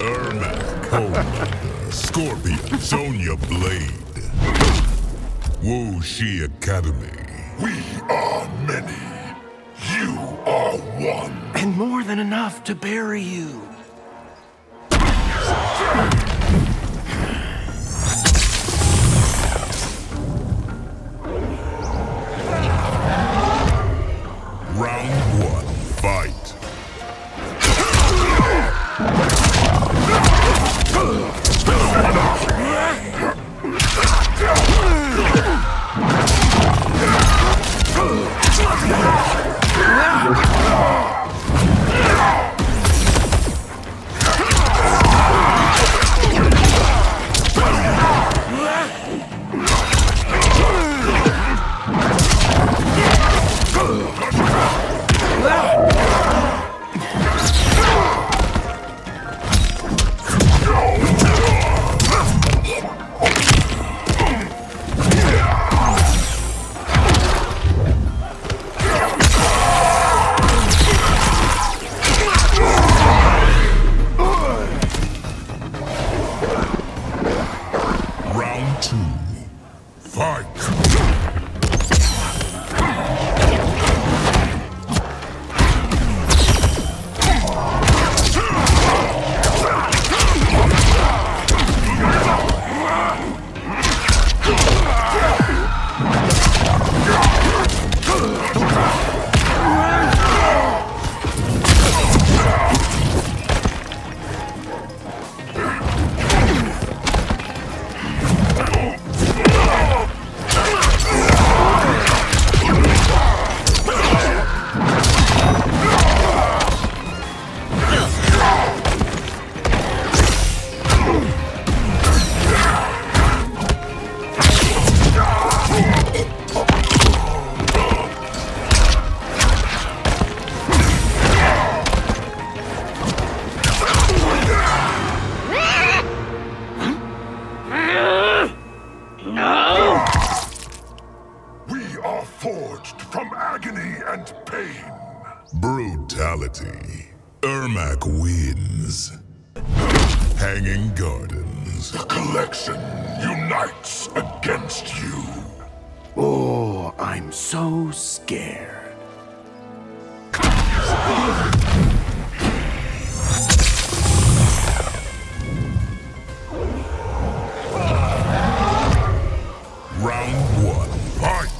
Ermac, Cold, Scorpion, Sonya Blade. Wu Shi Academy. We are many. You are one. And more than enough to bury you. Agony pain. Brutality. Ermac wins. Hanging Gardens. The collection unites against you. Oh, I'm so scared. Round one, fight.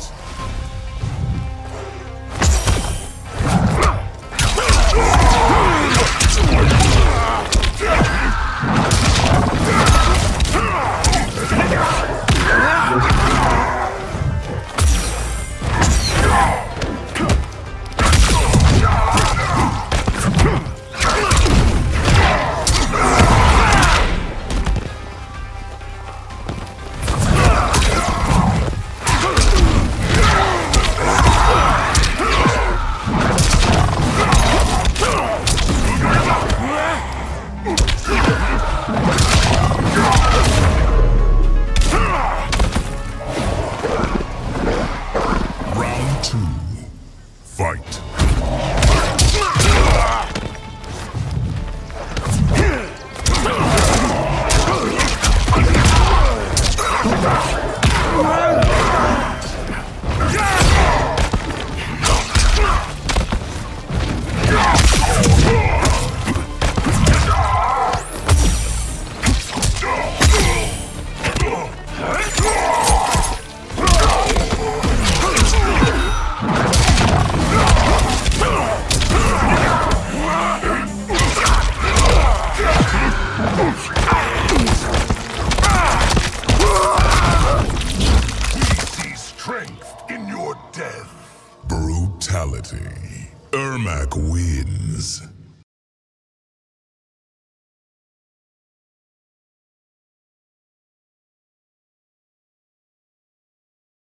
Two, fight. Brutality. Ermac wins.